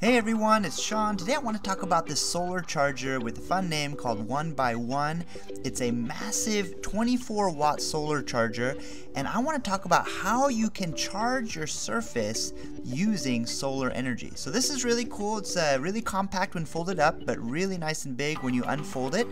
Hey everyone, it's Sean. Today I want to talk about this solar charger with a fun name called One by One. It's a massive 24 watt solar charger, and I want to talk about how you can charge your Surface using solar energy. So this is really cool. It's uh, really compact when folded up, but really nice and big when you unfold it.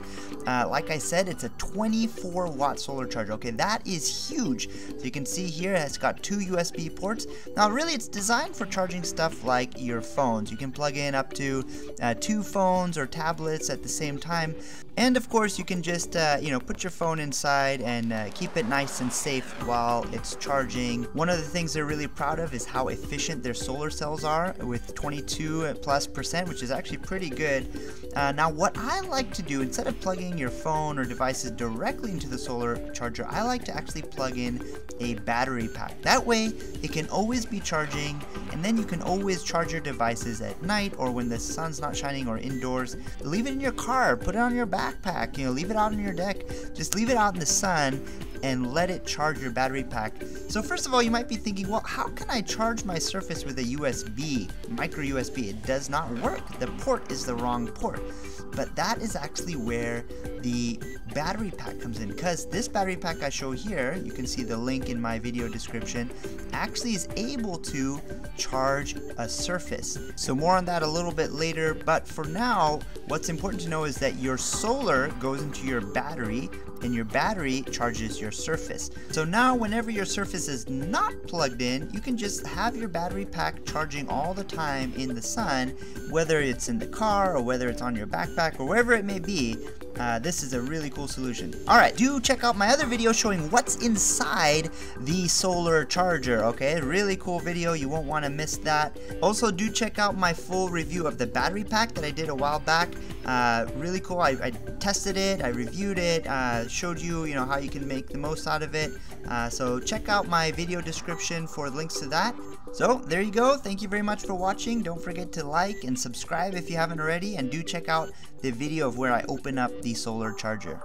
Uh, like I said, it's a 24 watt solar charger. Okay, that is huge. So you can see here it's got two USB ports. Now really it's designed for charging stuff like your phones. You can plug in up to uh, two phones or tablets at the same time. And of course, you can just, uh, you know, put your phone inside and uh, keep it nice and safe while it's charging. One of the things they're really proud of is how efficient their solar cells are with 22 plus percent, which is actually pretty good. Uh, now, what I like to do, instead of plugging your phone or devices directly into the solar charger, I like to actually plug in a battery pack. That way, it can always be charging, and then you can always charge your devices at night or when the sun's not shining or indoors. Leave it in your car, put it on your backpack, you know, leave it out on your deck. Just leave it out in the sun and let it charge your battery pack. So first of all, you might be thinking, well, how can I charge my Surface with a USB, micro USB? It does not work. The port is the wrong port. But that is actually where the battery pack comes in because this battery pack I show here, you can see the link in my video description, actually is able to charge a Surface. So more on that a little bit later, but for now, what's important to know is that your solar goes into your battery and your battery charges your surface. So now whenever your surface is not plugged in, you can just have your battery pack charging all the time in the sun, whether it's in the car or whether it's on your backpack or wherever it may be. Uh, this is a really cool solution. Alright, do check out my other video showing what's inside the solar charger, okay? Really cool video, you won't want to miss that. Also, do check out my full review of the battery pack that I did a while back. Uh, really cool, I, I, tested it, I reviewed it, uh, showed you, you know, how you can make the most out of it. Uh, so check out my video description for links to that. So there you go. Thank you very much for watching. Don't forget to like and subscribe if you haven't already. And do check out the video of where I open up the solar charger.